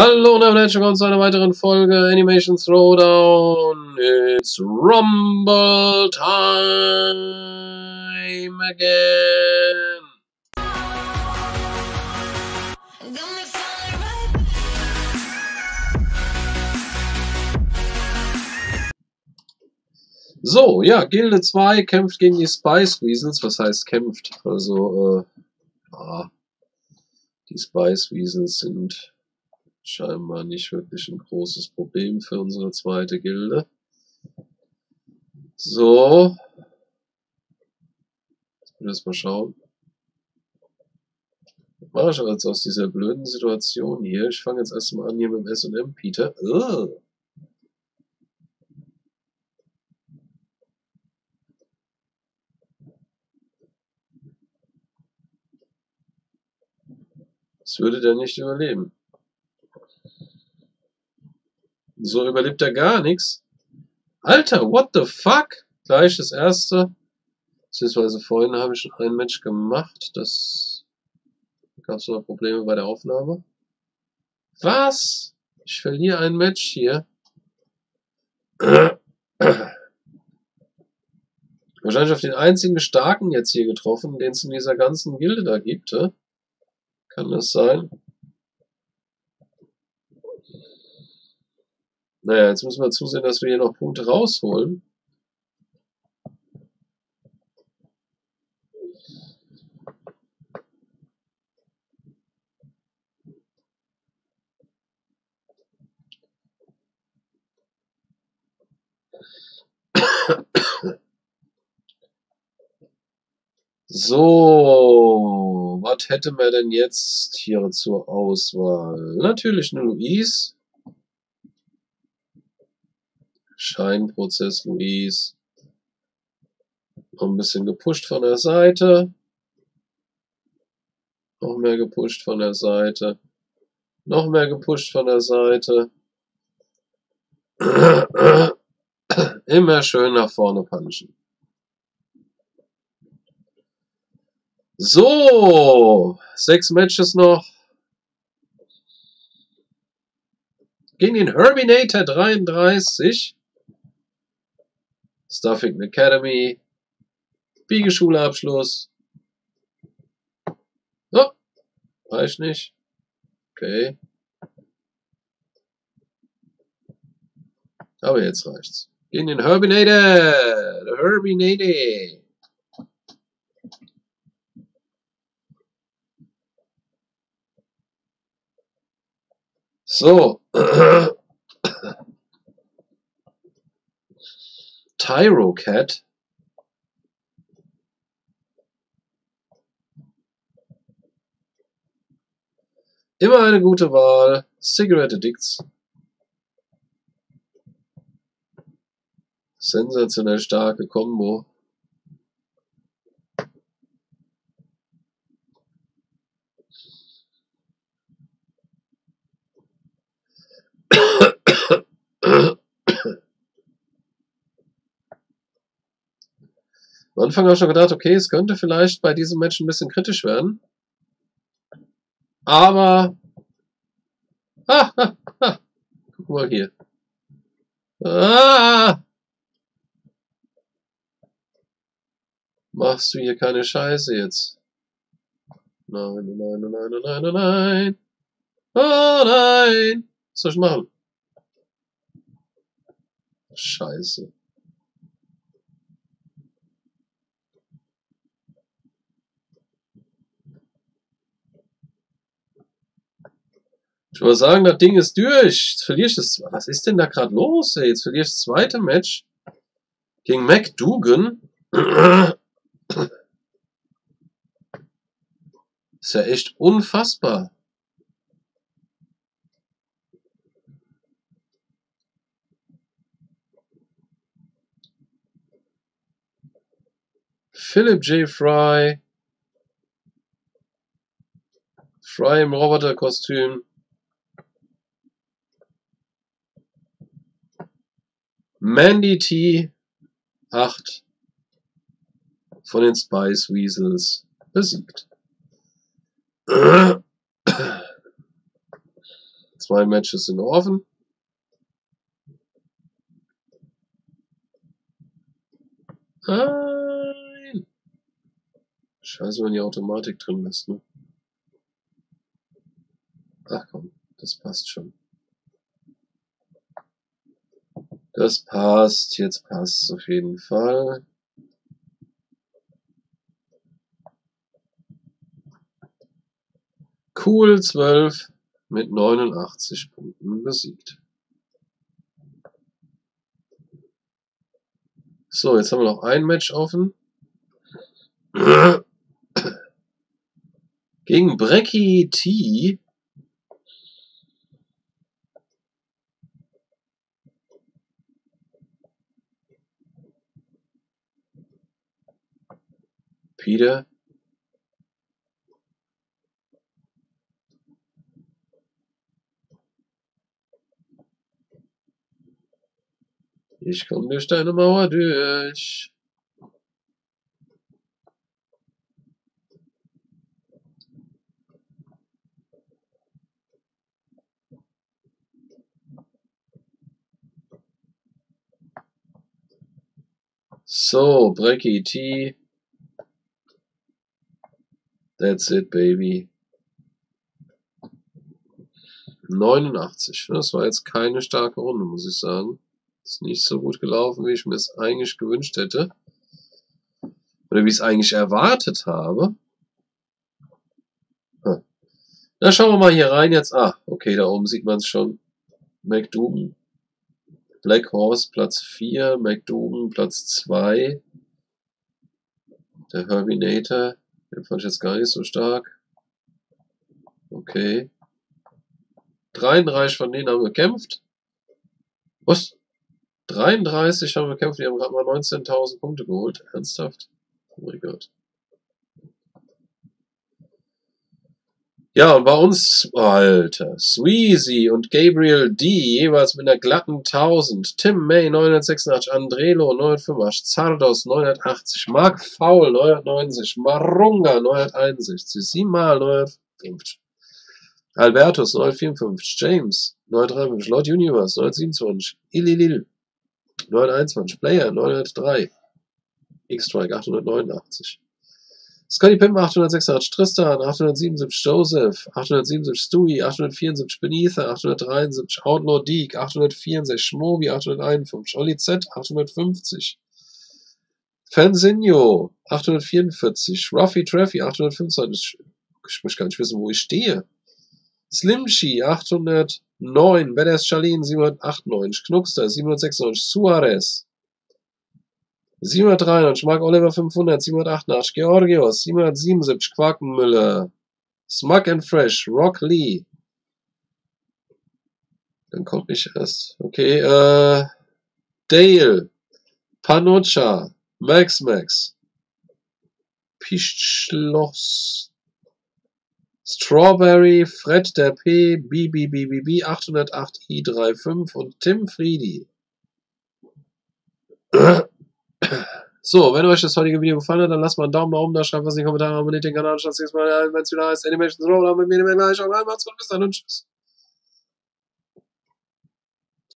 Hallo und herzlich willkommen zu einer weiteren Folge Animation Throwdown. It's Rumble Time again. So, ja, Gilde 2 kämpft gegen die Spice Weasels. Was heißt kämpft? Also, äh, ja, die Spice Weasels sind scheinbar nicht wirklich ein großes Problem für unsere zweite Gilde. So. Jetzt muss ich mal schauen. Was mache ich jetzt aus dieser blöden Situation hier? Ich fange jetzt erstmal an hier mit dem S&M, Peter. Ugh. Das würde der nicht überleben. So überlebt er gar nichts. Alter, what the fuck? Gleich das erste. Beziehungsweise vorhin habe ich schon ein Match gemacht. Das gab es noch Probleme bei der Aufnahme. Was? Ich verliere ein Match hier. Wahrscheinlich auf den einzigen Starken jetzt hier getroffen, den es in dieser ganzen Gilde da gibt. Kann das sein? Naja, jetzt müssen wir zusehen, dass wir hier noch Punkte rausholen. So, was hätte man denn jetzt hier zur Auswahl? Natürlich eine Louise. Scheinprozess Louise. Noch ein bisschen gepusht von der Seite. Noch mehr gepusht von der Seite. Noch mehr gepusht von der Seite. Immer schön nach vorne punchen. So, sechs Matches noch. Gegen den Herbinator 33. Stuffing Academy. Biegeschuleabschluss. Oh, reicht nicht. Okay. Aber jetzt reicht's. Gegen den Herbinator. Der Herbinator. So. Tyrocat. Immer eine gute Wahl. Cigarette Addicts. Sensationell starke Combo. Am Anfang habe ich schon gedacht, okay, es könnte vielleicht bei diesem Match ein bisschen kritisch werden. Aber. Ah, ah, ah. Guck mal hier. Ah! Machst du hier keine Scheiße jetzt? Nein, nein, nein, nein, nein, nein, nein. Oh nein! Was soll ich machen? Scheiße. Ich würde sagen, das Ding ist durch. Jetzt verliere ich das. Was ist denn da gerade los, ey? Jetzt verliere ich das zweite Match gegen Mac Dugan. Ist ja echt unfassbar. Philip J. Fry. Fry im Roboterkostüm. Mandy T. 8 von den Spice Weasels besiegt. Zwei Matches sind offen. Nein. Scheiße, wenn die Automatik drin ist, ne? Ach komm, das passt schon. Das passt, jetzt passt auf jeden Fall. Cool 12 mit 89 Punkten besiegt. So, jetzt haben wir noch ein Match offen. Gegen Brecky T. Peter. Ich komme durch deine Mauer durch. So, Brecky T. That's it, baby. 89. Das war jetzt keine starke Runde, muss ich sagen. Ist nicht so gut gelaufen, wie ich mir es eigentlich gewünscht hätte. Oder wie ich es eigentlich erwartet habe. Hm. Na, schauen wir mal hier rein jetzt. Ah, okay, da oben sieht man es schon. McDougan. Black Horse Platz 4, McDougan Platz 2. Der Herbinator, den fand ich jetzt gar nicht so stark. Okay. 33 von denen haben gekämpft. Was? 33 haben wir gekämpft, die haben gerade mal 19.000 Punkte geholt. Ernsthaft? Oh mein Gott. Ja, und bei uns, Alter, Sweezy und Gabriel D. jeweils mit einer glatten 1000. Tim May 986, Andrelo 985, Zardos 980, Mark Faul 990, Marunga 961, Siemal 950. Albertus 954, James 953, Lord Universe 927, Ililil 921, Player 903, X-Strike 889. Scotty Pimp 886, Tristan 877, Joseph 877, Stewie 874, Beneatha 873, Outlaw Deke 864, Schmobi 851, Olli Z 850, Fanzinho 844, Ruffy Traffy 825, ich möchte gar nicht wissen, wo ich stehe. Slimshi 809, Badass Charlene 798, Knuckster 796, Suarez 793, Mark Oliver 500, 788, Georgios 777, Quakenmüller, Smug and Fresh, Rock Lee. Dann kommt nicht erst. Okay, äh, Dale, Panucha, Max Max, Pischloss, Strawberry, Fred der P, BBBBB 808 i35 und Tim Friedi. So, wenn euch das heutige Video gefallen hat, dann lasst mal einen Daumen nach oben da, schreibt was in die Kommentare, abonniert den Kanal, schaut sich jetzt mal, wenn es wieder heißt Animations Roll, mit mir, macht's gut, bis dann und tschüss.